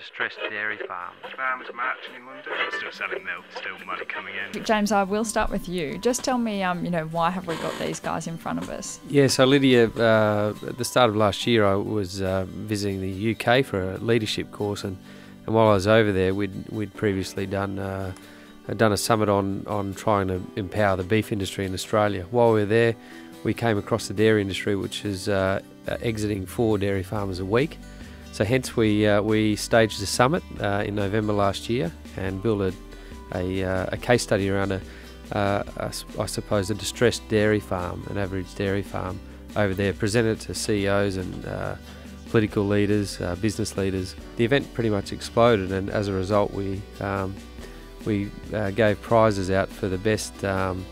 distressed dairy farm. Farmers marching in London. Still selling milk, still money coming in. James, I will start with you. Just tell me, um, you know, why have we got these guys in front of us? Yeah, so Lydia, uh, at the start of last year, I was uh, visiting the UK for a leadership course, and, and while I was over there, we'd we'd previously done uh, done a summit on on trying to empower the beef industry in Australia. While we were there, we came across the dairy industry, which is uh, exiting four dairy farmers a week. So hence we uh, we staged a summit uh, in November last year and built a a, uh, a case study around a, uh, I suppose a distressed dairy farm, an average dairy farm over there. Presented to CEOs and uh, political leaders, uh, business leaders. The event pretty much exploded, and as a result, we um, we gave prizes out for the best um,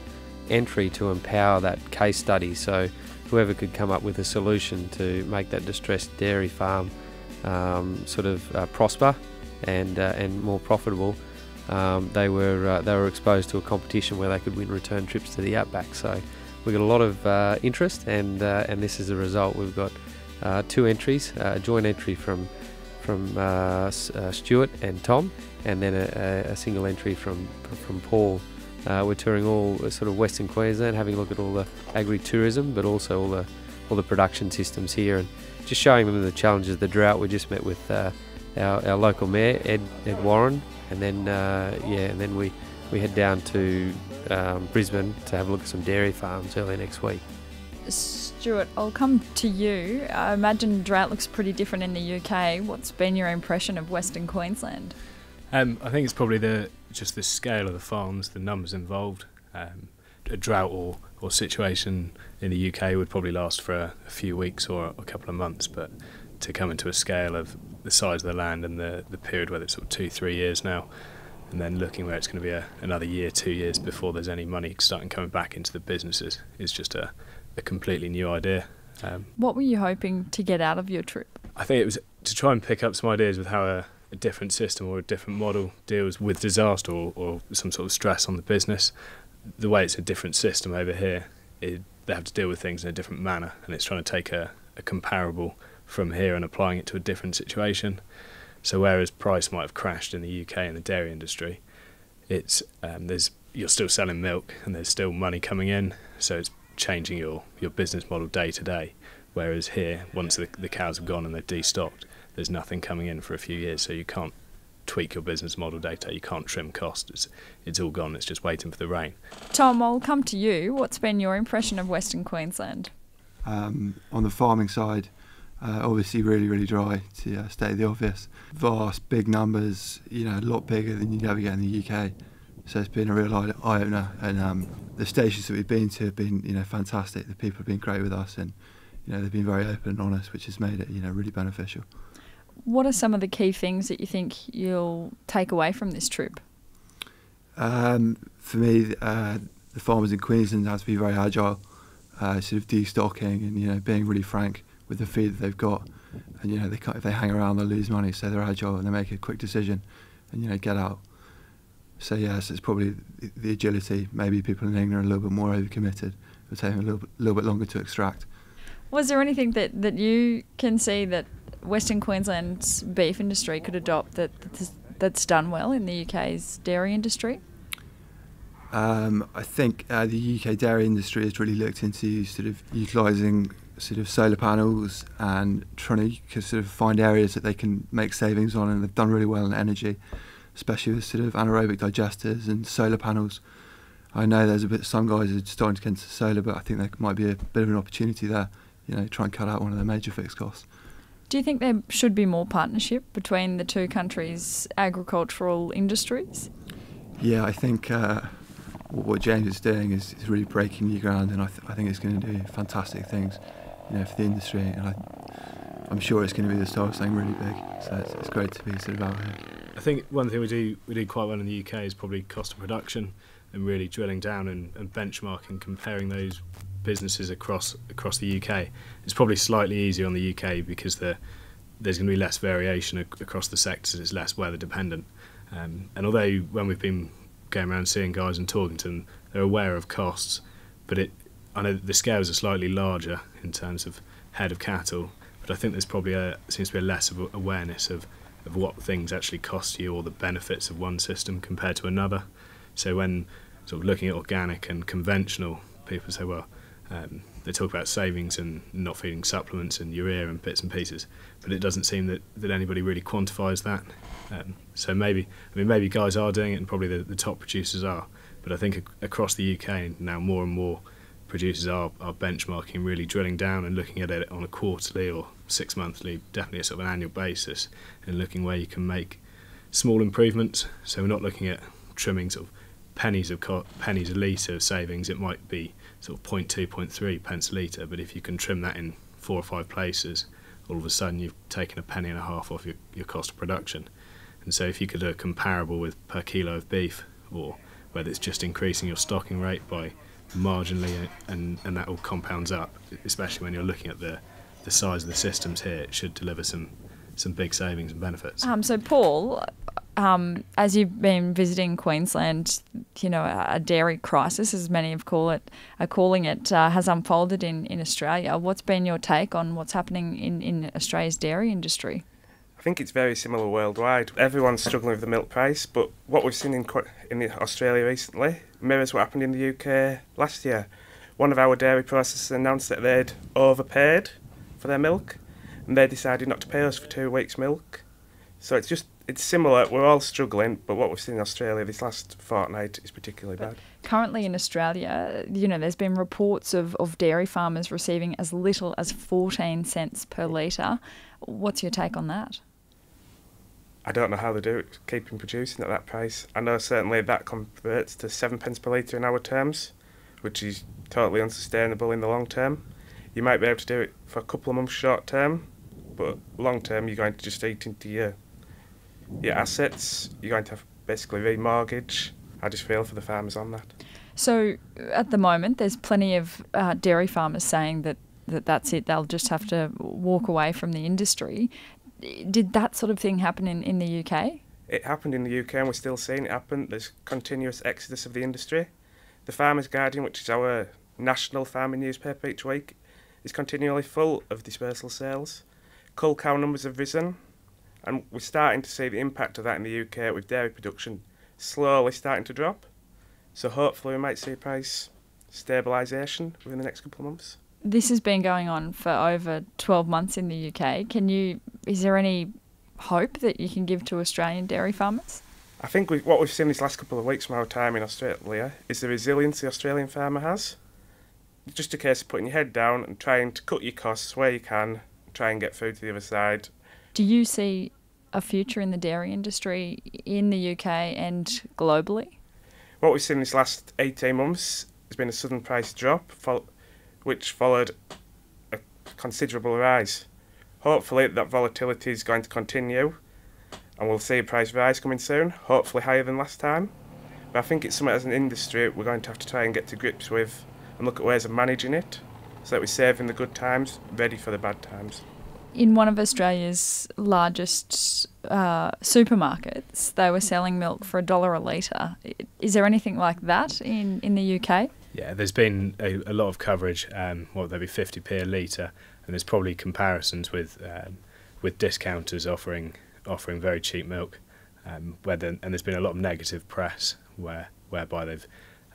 entry to empower that case study. So whoever could come up with a solution to make that distressed dairy farm um, sort of uh, prosper and uh, and more profitable, um, they were uh, they were exposed to a competition where they could win return trips to the outback. So we got a lot of uh, interest, and uh, and this is the result. We've got two entries, a joint entry from from Stuart and Tom, and then a, a, single entry from from Paul. we're touring all sort of Western Queensland, having a look at all the agri-tourism, but also all the all the production systems here, and just showing them the challenges of the drought. We just met with uh, our, our local mayor, Ed, Ed Warren, and then uh, yeah, and then we, we head down to um, Brisbane to have a look at some dairy farms early next week. Stuart, I'll come to you. I imagine drought looks pretty different in the UK. What's been your impression of Western Queensland? Um, I think it's probably the just the scale of the farms, the numbers involved. Um, a drought or, or situation in the UK would probably last for a, a few weeks or a couple of months, but to come into a scale of the size of the land and the, the period whether it's sort of two, three years now, and then looking where it's going to be a, another year, two years before there's any money starting coming back into the businesses is just a, a completely new idea. Um, what were you hoping to get out of your trip? I think it was to try and pick up some ideas with how a, a different system or a different model deals with disaster or, or, some sort of stress on the business. The way it's a different system over here, it, they have to deal with things in a different manner, and it's trying to take a, a comparable from here and applying it to a different situation. So whereas price might have crashed in the UK in the dairy industry, it's um, there's you're still selling milk and there's still money coming in, so it's changing your, your business model day to day. Whereas here, once the, the cows have gone and they're destocked, there's nothing coming in for a few years, so you can't tweak your business model data. You can't trim costs. It's, it's all gone. It's just waiting for the rain. Tom, I'll come to you. What's been your impression of Western Queensland? Um, on the farming side, uh, obviously really, really dry to uh, state the obvious. Vast, big numbers, you know, a lot bigger than you'd ever get in the UK. So it's been a real eye opener. And um, the stations that we've been to have been, you know, fantastic. The people have been great with us and, you know, they've been very open and honest, which has made it, you know, really beneficial. What are some of the key things that you think you'll take away from this trip? Um, for me, uh, the farmers in Queensland have to be very agile, uh, sort of destocking and you know being really frank with the feed that they've got. And you know they if they hang around, they lose money. So they're agile and they make a quick decision, and you know get out. So yes, it's probably the, the agility. Maybe people in England are a little bit more overcommitted. It'll take a little, little bit longer to extract. Was there anything that, that you can see that Western Queensland's beef industry could adopt that that's done well in the UK's dairy industry? Um, I think uh, the UK dairy industry has really looked into sort of utilising sort of solar panels and trying to sort of find areas that they can make savings on, and they've done really well in energy, especially with sort of anaerobic digesters and solar panels. I know there's a bit some guys are starting to get into solar, but I think there might be a bit of an opportunity there. You know, try and cut out one of the major fixed costs. Do you think there should be more partnership between the two countries' agricultural industries? Yeah, I think uh, what James is doing is, is really breaking new ground, and I, th- I think it's going to do fantastic things, you know, for the industry. And I, I'm sure it's going to be the start of something really big. So it's, it's great to be sort of out here. I think one thing we do we do quite well in the UK is probably cost of production and really drilling down and, and benchmarking, comparing those businesses across across the UK. It's probably slightly easier on the UK because the, there's going to be less variation ac- across the sectors. It's less weather dependent. Um, and although when we've been going around seeing guys and talking to them, they're aware of costs, but it I know the scales are slightly larger in terms of head of cattle. But I think there's probably a seems to be a less of awareness of of what things actually cost you or the benefits of one system compared to another. So when sort of looking at organic and conventional, people say, well, um, they talk about savings and not feeding supplements and urea and bits and pieces, but it doesn't seem that, that anybody really quantifies that. Um, so maybe, I mean, maybe guys are doing it, and probably the, the top producers are. But I think ac- across the UK now, more and more producers are, are benchmarking, really drilling down and looking at it on a quarterly or six monthly, definitely a sort of an annual basis, and looking where you can make small improvements. So we're not looking at trimming sort of pennies of pennies a litre of savings. It might be sort of 0.2, 0.3 pence a litre, but if you can trim that in four or five places, all of a sudden you've taken a penny and a half off your, your cost of production. And so if you could do a comparable with per kilo of beef, or whether it's just increasing your stocking rate by marginally, and, and that all compounds up, especially when you're looking at the, the size of the systems here, it should deliver some, some big savings and benefits. Um, so, Paul, um, as you've been visiting Queensland, you know, a dairy crisis, as many have call it, are calling it, uh, has unfolded in, in Australia. What's been your take on what's happening in, in Australia's dairy industry? I think it's very similar worldwide. Everyone's struggling with the milk price, but what we've seen in in Australia recently mirrors what happened in the UK last year. One of our dairy processors announced that they'd overpaid for their milk, and they decided not to pay us for two weeks' milk. So it's just it's similar. We're all struggling, but what we've seen in Australia this last fortnight is particularly bad. Currently in Australia, you know, there's been reports of, of dairy farmers receiving as little as 14 cents per litre. What's your take on that? I don't know how they do it, keeping producing at that price. I know certainly that converts to seven pence per litre in our terms, which is totally unsustainable in the long term. You might be able to do it for a couple of months short term, but long term you're going to just eat into your your assets. You're going to have basically remortgage. I just feel for the farmers on that. So at the moment, there's plenty of uh, dairy farmers saying that, that that's it. They'll just have to walk away from the industry did that sort of thing happen in, in the UK? It happened in the UK and we're still seeing it happen. There's continuous exodus of the industry. The Farmers Guardian, which is our national farming newspaper each week, is continually full of dispersal sales. Cull cow numbers have risen, and we're starting to see the impact of that in the UK with dairy production slowly starting to drop. So hopefully we might see price stabilisation within the next couple of months this has been going on for over 12 months in the UK. Can you is there any hope that you can give to Australian dairy farmers? I think we, what we've seen these last couple of weeks from our time in Australia is the resilience the Australian farmer has. It's just a case of putting your head down and trying to cut your costs where you can, try and get food to the other side. Do you see a future in the dairy industry in the UK and globally? What we've seen these last 18 months has been a sudden price drop, which followed a considerable rise. Hopefully, that volatility is going to continue and we'll see a price rise coming soon, hopefully higher than last time. But I think it's something as an industry we're going to have to try and get to grips with and look at ways of managing it so that we save in the good times, ready for the bad times. In one of Australia's largest uh, supermarkets, they were selling milk for a dollar a litre. Is there anything like that in, in the UK? Yeah, there's been a, a lot of coverage. Um, what there be 50p a litre, and there's probably comparisons with um, with discounters offering offering very cheap milk. Um, whether and there's been a lot of negative press where whereby they've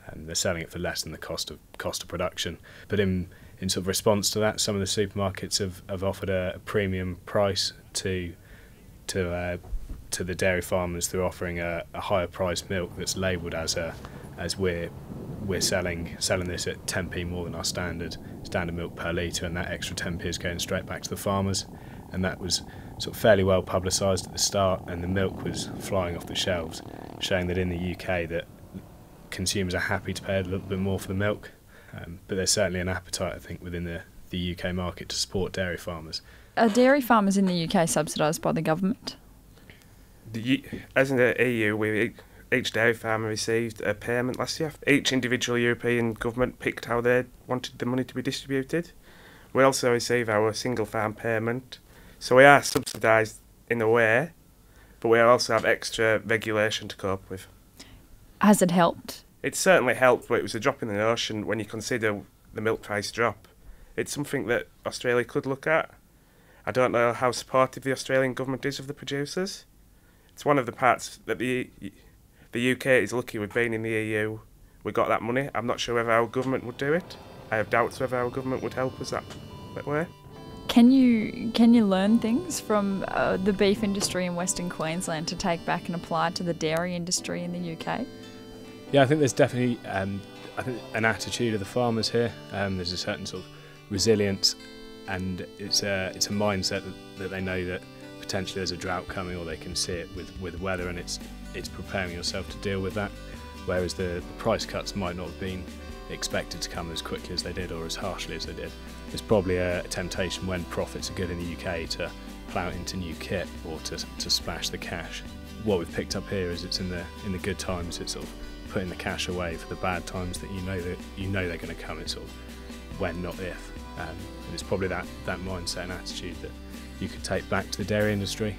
um, they're selling it for less than the cost of cost of production. But in in sort of response to that, some of the supermarkets have, have offered a, a premium price to to uh, to the dairy farmers through offering a, a higher priced milk that's labelled as a as we're we're selling selling this at 10p more than our standard standard milk per litre, and that extra 10p is going straight back to the farmers, and that was sort of fairly well publicised at the start, and the milk was flying off the shelves, showing that in the UK that consumers are happy to pay a little bit more for the milk, um, but there's certainly an appetite, I think, within the the UK market to support dairy farmers. Are dairy farmers in the UK subsidised by the government? The, as in the EU, we each dairy farmer received a payment last year. Each individual European government picked how they wanted the money to be distributed. We also receive our single farm payment, so we are subsidised in a way, but we also have extra regulation to cope with. Has it helped? It certainly helped, but it was a drop in the ocean when you consider the milk price drop. It's something that Australia could look at. I don't know how supportive the Australian government is of the producers. It's one of the parts that the the UK is lucky with being in the EU. We got that money. I'm not sure whether our government would do it. I have doubts whether our government would help us that, that way. Can you can you learn things from uh, the beef industry in Western Queensland to take back and apply to the dairy industry in the UK? Yeah, I think there's definitely um, I think an attitude of the farmers here. Um, there's a certain sort of resilience, and it's a it's a mindset that, that they know that potentially there's a drought coming, or they can see it with with weather, and it's it's preparing yourself to deal with that. Whereas the, the price cuts might not have been expected to come as quickly as they did or as harshly as they did. It's probably a temptation when profits are good in the UK to plough into new kit or to, to splash the cash. What we've picked up here is it's in the in the good times, it's sort of putting the cash away for the bad times that you know that you know they're going to come. It's sort of when, not if. Um, and it's probably that, that mindset and attitude that you could take back to the dairy industry